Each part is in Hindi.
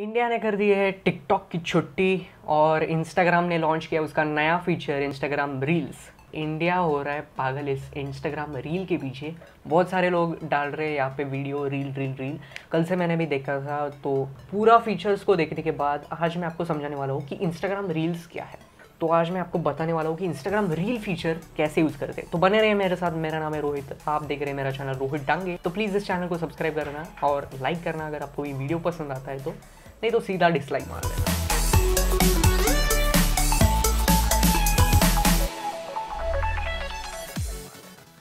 इंडिया ने कर दी है टिकटॉक की छुट्टी और इंस्टाग्राम ने लॉन्च किया उसका नया फीचर, इंस्टाग्राम रील्स। इंडिया हो रहा है पागल इस इंस्टाग्राम रील के पीछे। बहुत सारे लोग डाल रहे हैं यहाँ पे वीडियो, रील रील रील। कल से मैंने भी देखा था तो पूरा फीचर्स को देखने के बाद आज मैं आपको समझाने वाला हूँ कि इंस्टाग्राम रील्स क्या है। तो आज मैं आपको बताने वाला हूँ कि इंस्टाग्राम रील फीचर कैसे यूज़ करते हैं। तो बने रहे मेरे साथ, मेरा नाम है रोहित। आप देख रहे हैं मेरा चैनल रोहित डांगे। तो प्लीज़ इस चैनल को सब्सक्राइब करना और लाइक करना अगर आपको ये वीडियो पसंद आता है तो। नहीं तो सीधा डिसलाइक मार देना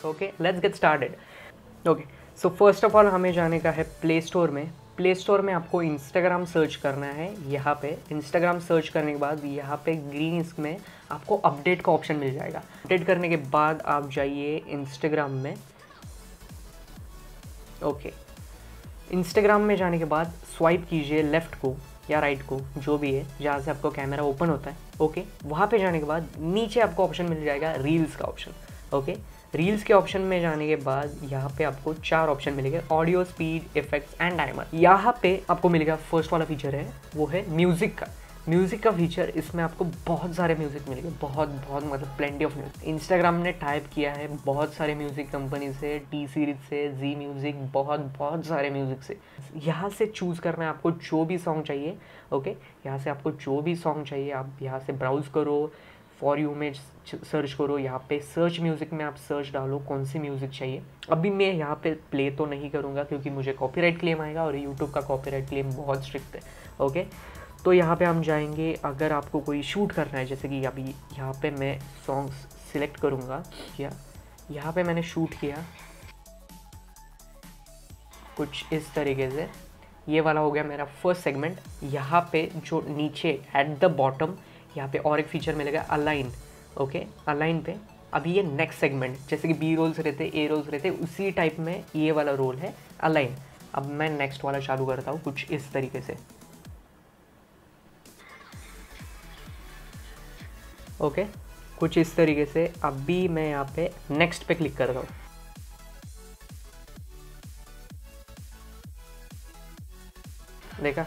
okay let's get started okay so first of all हमें जाने का है प्ले स्टोर में। प्ले स्टोर में आपको इंस्टाग्राम सर्च करना है, यहाँ पे। इंस्टाग्राम सर्च करने के बाद यहाँ पे ग्रीन में आपको अपडेट का ऑप्शन मिल जाएगा। अपडेट करने के बाद आप जाइए इंस्टाग्राम में। ओके इंस्टाग्राम में जाने के बाद स्वाइप कीजिए लेफ़्ट को या राइट को, जो भी है, जहाँ से आपको कैमरा ओपन होता है ओके वहाँ पे जाने के बाद नीचे आपको ऑप्शन मिल जाएगा रील्स का ऑप्शन ओके रील्स के ऑप्शन में जाने के बाद यहाँ पे आपको चार ऑप्शन मिलेंगे audio speed effects and timer यहाँ पे आपको मिलेगा फ़र्स्ट वाला फीचर है, वो है म्यूज़िक का। म्यूज़िक का फीचर, इसमें आपको बहुत सारे म्यूज़िक मिलेंगे, बहुत बहुत मतलब प्लेंटी ऑफ़ म्यूज़िक इंस्टाग्राम ने टाइप किया है बहुत सारे म्यूज़िक कंपनी से टी सीरीज़ से जी म्यूज़िक बहुत बहुत सारे म्यूज़िक से। यहाँ से चूज़ करना है, आपको जो भी सॉन्ग चाहिए ओके यहाँ से आपको जो भी सॉन्ग चाहिए, आप यहाँ से ब्राउज़ करो फॉर यू में सर्च करो, यहाँ पे सर्च म्यूज़िक में आप सर्च डालो, कौन सी म्यूज़िक चाहिए। अभी मैं यहाँ पे प्ले तो नहीं करूँगा, क्योंकि मुझे कॉपीराइट क्लेम आएगा और यूट्यूब का कॉपीराइट क्लेम बहुत स्ट्रिक्ट है ओके तो यहाँ पे हम जाएँगे, अगर आपको कोई शूट करना है, जैसे कि अभी यहाँ पे मैं सॉन्ग्स सिलेक्ट करूँगा, या यहाँ पे मैंने शूट किया, कुछ इस तरीके से। ये वाला हो गया मेरा फ़र्स्ट सेगमेंट यहाँ पे जो नीचे एट द बॉटम यहाँ पे और एक फीचर मिलेगा अलाइन ओके अलाइन पे। अभी ये नेक्स्ट सेगमेंट जैसे कि बी रोल्स रहते ए रोल्स रहते, उसी टाइप में ये वाला रोल है अलाइन अब मैं नेक्स्ट वाला चालू करता हूँ, कुछ इस तरीके से। ओके कुछ इस तरीके से अभी मैं यहाँ पे नेक्स्ट पे क्लिक कर रहा हूँ। देखा?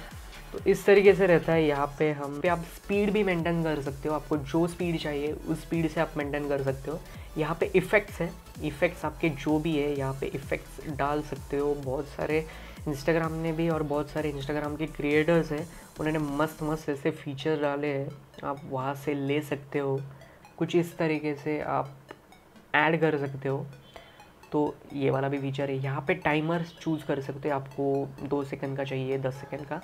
तो इस तरीके से रहता है यहाँ पे हम पे आप स्पीड भी मेंटेन कर सकते हो, आपको जो स्पीड चाहिए, उस स्पीड से आप मेंटेन कर सकते हो। यहाँ पे इफ़ेक्ट्स है। इफ़ेक्ट्स आपके जो भी है, यहाँ पे इफ़ेक्ट्स डाल सकते हो। बहुत सारे इंस्टाग्राम ने भी और बहुत सारे इंस्टाग्राम के क्रिएटर्स हैं, उन्होंने मस्त मस्त ऐसे फीचर डाले हैं, आप वहाँ से ले सकते हो। कुछ इस तरीके से आप ऐड कर सकते हो। तो ये वाला भी फीचर है। यहाँ पे टाइमर चूज़ कर सकते हो, आपको दो सेकंड का चाहिए, दस सेकंड का।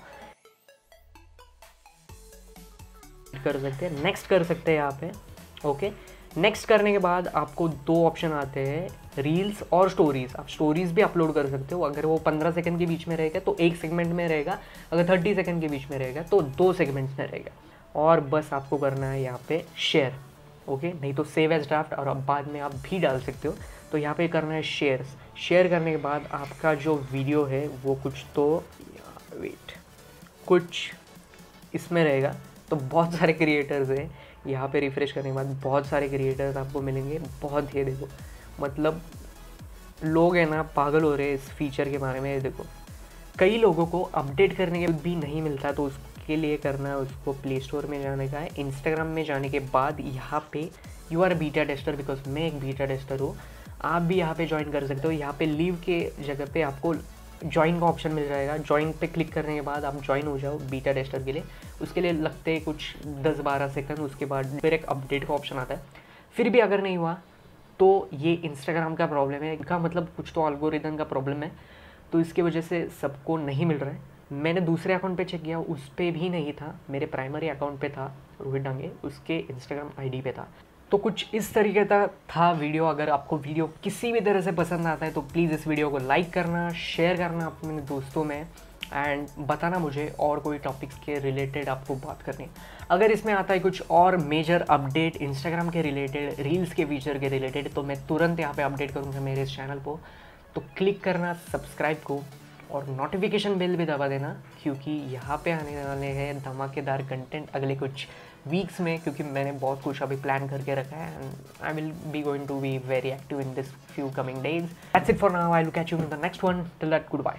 कर सकते हैं नेक्स्ट कर सकते हैं यहाँ पे ओके नेक्स्ट करने के बाद आपको दो ऑप्शन आते हैं रील्स और स्टोरीज आप स्टोरीज भी अपलोड कर सकते हो, अगर वो पंद्रह सेकंड के बीच में रहेगा तो एक सेगमेंट में रहेगा, अगर थर्टी सेकंड के बीच में रहेगा तो दो सेगमेंट्स में रहेगा. और बस आपको करना है यहाँ पे शेयर ओके नहीं तो सेव एज ड्राफ्ट और अब बाद में आप भी डाल सकते हो. तो यहाँ पे करना है शेयर्स शेयर करने के बाद आपका जो वीडियो है, वो कुछ तो वेट कुछ इसमें रहेगा. तो बहुत सारे क्रिएटर्स हैं। यहाँ पे रिफ़्रेश करने के बाद बहुत सारे क्रिएटर्स आपको मिलेंगे। बहुत ये देखो मतलब लोग हैं ना, पागल हो रहे हैं इस फीचर के बारे में, ये देखो। कई लोगों को अपडेट करने के भी नहीं मिलता तो उसके लिए करना है उसको प्ले स्टोर में जाने का है। इंस्टाग्राम में जाने के बाद यहाँ पे you are beta tester because मैं एक बीटा टेस्टर हूँ। आप भी यहाँ पे ज्वाइन कर सकते हो। यहाँ पे लीव के जगह पे आपको ज्वाइन का ऑप्शन मिल जाएगा। ज्वाइन पे क्लिक करने के बाद आप ज्वाइन हो जाओ बीटा टेस्टर के लिए। उसके लिए लगते हैं कुछ 10-12 सेकंड उसके बाद फिर एक अपडेट का ऑप्शन आता है। फिर भी अगर नहीं हुआ तो ये इंस्टाग्राम का प्रॉब्लम है। इनका मतलब कुछ तो अलगोरिदम का प्रॉब्लम है। तो इसकी वजह से सबको नहीं मिल रहा है। मैंने दूसरे अकाउंट पे चेक किया, उस पर भी नहीं था। मेरे प्राइमरी अकाउंट पे था, रोहित डांगे। उसके इंस्टाग्राम आईडी पे था। तो कुछ इस तरीके का था वीडियो। अगर आपको वीडियो किसी भी तरह से पसंद आता है तो प्लीज़ इस वीडियो को लाइक करना, शेयर करना अपने दोस्तों में एंड बताना मुझे और कोई टॉपिक्स के रिलेटेड आपको बात करनी। अगर इसमें आता है कुछ और मेजर अपडेट इंस्टाग्राम के रिलेटेड रील्स के फीचर के रिलेटेड तो मैं तुरंत यहाँ पे अपडेट करूँगा मेरे इस चैनल को। तो क्लिक करना सब्सक्राइब को और नोटिफिकेशन बिल भी दबा देना, क्योंकि यहाँ पे आने वाले हैं धमाकेदार कंटेंट अगले कुछ वीक्स में, क्योंकि मैंने बहुत कुछ अभी प्लान करके रखा है and I will be going to be very active in this few coming days that's it for now I will catch you in the next one till that goodbye